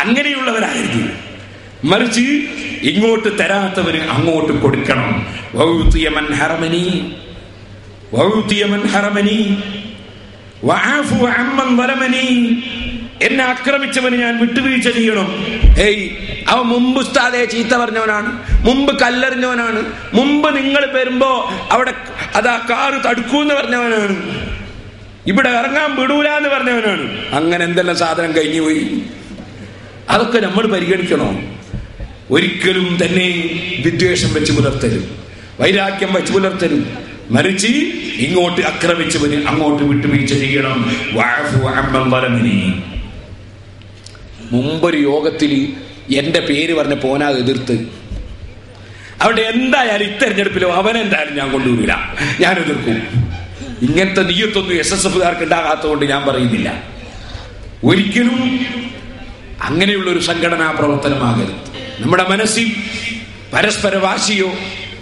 അങ്ങനെയുള്ളവരായിരുന്നു മറിച്ച് ഇങ്ങോട്ട് തരാത്തവർ അങ്ങോട്ട് കൊടുക്കണം. വആഫു എന്നെ ആക്രമിച്ചവന് ഞാൻ വിട്ടുവീഴ്ച ചെയ്യണം. ഏയ് അവ മുമ്പ് ഉസ്താദെ ചീത്ത പറഞ്ഞവനാണ് മുമ്പ് കല്ലെറിഞ്ഞവനാണ് മുമ്പ് നിങ്ങൾ വരുമ്പോ അവിടെ അതാ കാറ് തടുക്കൂന്ന് പറഞ്ഞവനാണ്. ഇവിടെ ഇറങ്ങാൻ വിടൂല എന്ന് പറഞ്ഞവനാണ് അങ്ങനെ എന്തെല്ലാം സാധനം കഴിഞ്ഞു പോയി? അതൊക്കെ നമ്മൾ പരിഗണിക്കണോ? ഒരിക്കലും തന്നെ വിദ്വേഷം വെച്ച് പുലർത്തരും വൈരാഗ്യം വെച്ച് പുലർത്തരും മറിച്ച് ഇങ്ങോട്ട് അക്രമിച്ചവന് അങ്ങോട്ട് വിട്ടുവീഴ്ച ചെയ്യണം. മുമ്പൊരു യോഗത്തിൽ എന്റെ പേര് പറഞ്ഞ പോനാ എതിർത്ത്. അവിടെ എന്തായാലും ഇത്തെരഞ്ഞെടുപ്പിലോ അവനെന്തായാലും ഞാൻ കൊണ്ടുവരില്ല. ഞാൻ എതിർക്കും. ഇങ്ങനത്തെ നീയത്തൊന്നും എസ് എസ് എഫുകാർക്ക് ഉണ്ടാകാത്തതുകൊണ്ട് ഞാൻ പറയുന്നില്ല. ഒരിക്കലും അങ്ങനെയുള്ള ഒരു സംഘടനാ പ്രവർത്തനമാകരുത്. നമ്മുടെ മനസ്സിൽ പരസ്പര വാശിയോ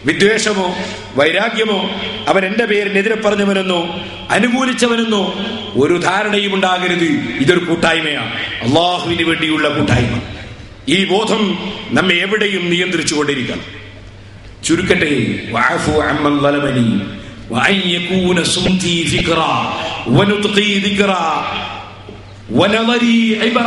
വിദ്വേഷമോ വൈരാഗ്യമോ അവൻ എന്റെ പേരിനെതിരെ പറഞ്ഞവനെന്നോ അനുകൂലിച്ചവനെന്നോ ഒരു ധാരണയും ഉണ്ടാകരുത്. ഇതൊരു കൂട്ടായ്മയാണ്. അള്ളാഹുവിന് വേണ്ടിയുള്ള കൂട്ടായ്മ. ഈ ബോധം നമ്മെ എവിടെയും നിയന്ത്രിച്ചു കൊണ്ടിരിക്കണം ചുരുക്കട്ടെ وأن يكون صمتي فكرا ونطقي ذكرا ونظري عبرا.